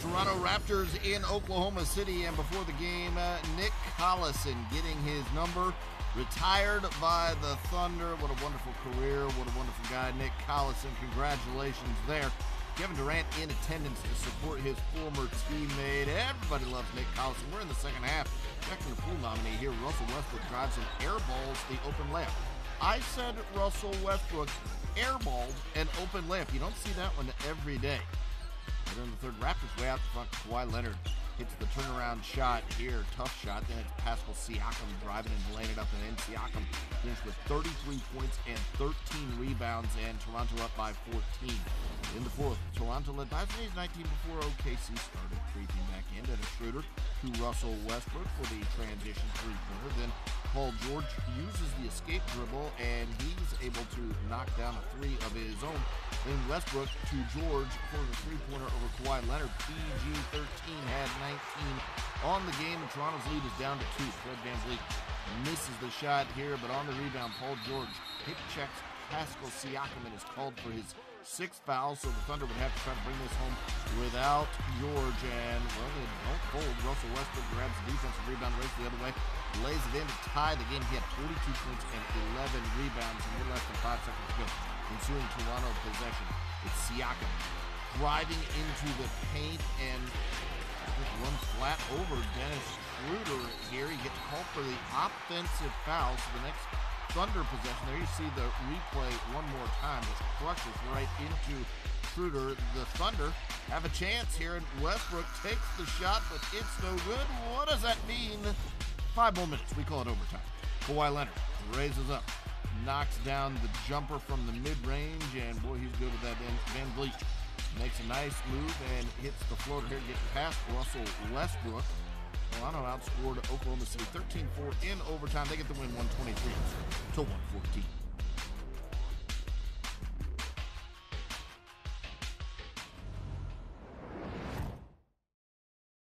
Toronto Raptors in Oklahoma City, and before the game, uh, Nick Collison getting his number retired by the Thunder. What a wonderful career. What a wonderful guy, Nick Collison. Congratulations there. Kevin Durant in attendance to support his former teammate. Everybody loves Nick Collison. We're in the second half. Checking the pool nominee here. Russell Westbrook drives and airballs the open layup. I said Russell Westbrook airballed an open layup. You don't see that one every day. The third Raptors way out front. Kawhi Leonard hits the turnaround shot here. Tough shot. Then it's Pascal Siakam driving and laying it up and in. Siakam finished with 33 points and 13 rebounds, and Toronto up by 14. In the fourth, Toronto led by 19 before OKC started creeping back in. Dennis Schroeder to Russell Westbrook for the transition three-pointer. Then Paul George uses the escape dribble, and he's able to knock down a three of his own. Then Westbrook to George for the three-pointer over Kawhi Leonard. PG-13 had 19 on the game, and Toronto's lead is down to two. Fred VanVleet misses the shot here, but on the rebound, Paul George hit checks Pascal Siakam and is called for his sixth foul, so the Thunder would have to try to bring this home without George. And, well, they don't fold. Russell Westbrook grabs the defensive rebound, race the other way, lays it in to tie the game. He had 42 points and 11 rebounds, and less than five seconds to go. Ensuing Toronto possession. It's Siakam driving into the paint and just runs flat over Dennis Schroeder here. He gets called for the offensive foul. So the next Thunder possession. There you see the replay one more time. Just crushes right into Schroeder. The Thunder have a chance here, and Westbrook takes the shot, but it's no good. What does that mean? Five more minutes. We call it overtime. Kawhi Leonard raises up, knocks down the jumper from the mid-range, and boy, he's good with that. Van Vliet makes a nice move and hits the floater here, getting past Russell Westbrook. Toronto outscored Oklahoma City 13-4 in overtime. They get the win 123 to 1.